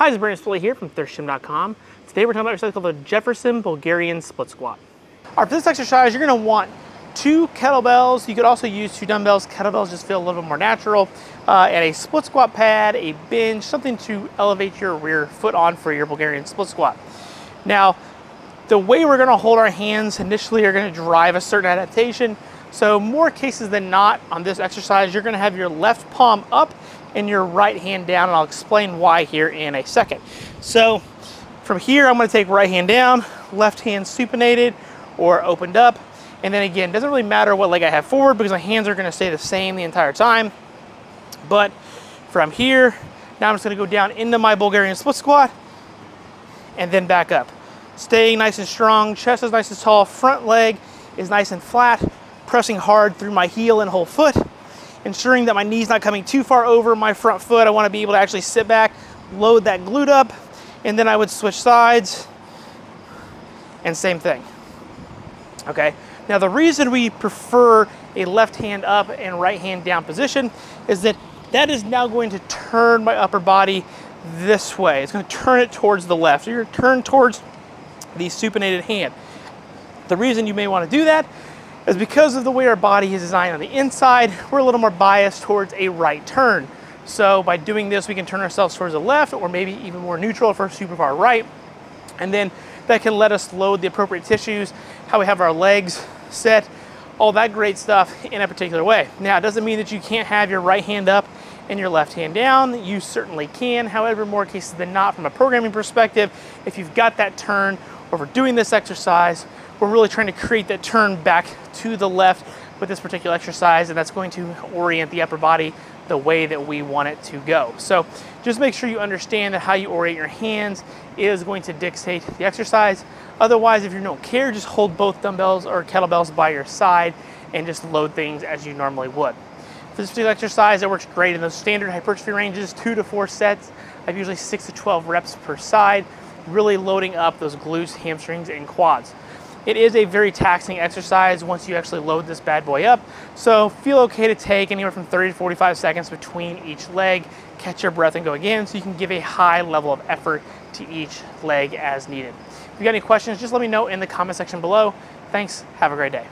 guys, Brandon Smitley here from ThirstGym.com. Today we're talking about exercise called the Jefferson Bulgarian Split Squat. All right, for this exercise, you're gonna want two kettlebells. You could also use two dumbbells. Kettlebells just feel a little bit more natural. Uh, and a split squat pad, a bench, something to elevate your rear foot on for your Bulgarian split squat. Now, the way we're gonna hold our hands initially are gonna drive a certain adaptation. So more cases than not on this exercise, you're gonna have your left palm up and your right hand down, and I'll explain why here in a second. So from here, I'm gonna take right hand down, left hand supinated or opened up, and then again, doesn't really matter what leg I have forward because my hands are gonna stay the same the entire time. But from here, now I'm just gonna go down into my Bulgarian split squat and then back up. Staying nice and strong, chest is nice and tall, front leg is nice and flat, pressing hard through my heel and whole foot ensuring that my knee's not coming too far over my front foot. I wanna be able to actually sit back, load that glute up, and then I would switch sides, and same thing, okay? Now the reason we prefer a left hand up and right hand down position is that that is now going to turn my upper body this way. It's gonna turn it towards the left. So you're gonna turn towards the supinated hand. The reason you may wanna do that is because of the way our body is designed on the inside, we're a little more biased towards a right turn. So by doing this, we can turn ourselves towards the left or maybe even more neutral for super far right. And then that can let us load the appropriate tissues, how we have our legs set, all that great stuff in a particular way. Now, it doesn't mean that you can't have your right hand up and your left hand down. You certainly can. However, more cases than not, from a programming perspective, if you've got that turn or we're doing this exercise, we're really trying to create that turn back to the left with this particular exercise, and that's going to orient the upper body the way that we want it to go. So just make sure you understand that how you orient your hands is going to dictate the exercise. Otherwise, if you don't care, just hold both dumbbells or kettlebells by your side and just load things as you normally would. For this particular exercise, it works great in those standard hypertrophy ranges, two to four sets. I have usually six to 12 reps per side, really loading up those glutes, hamstrings, and quads. It is a very taxing exercise once you actually load this bad boy up. So feel okay to take anywhere from 30 to 45 seconds between each leg, catch your breath and go again so you can give a high level of effort to each leg as needed. If you got any questions, just let me know in the comment section below. Thanks, have a great day.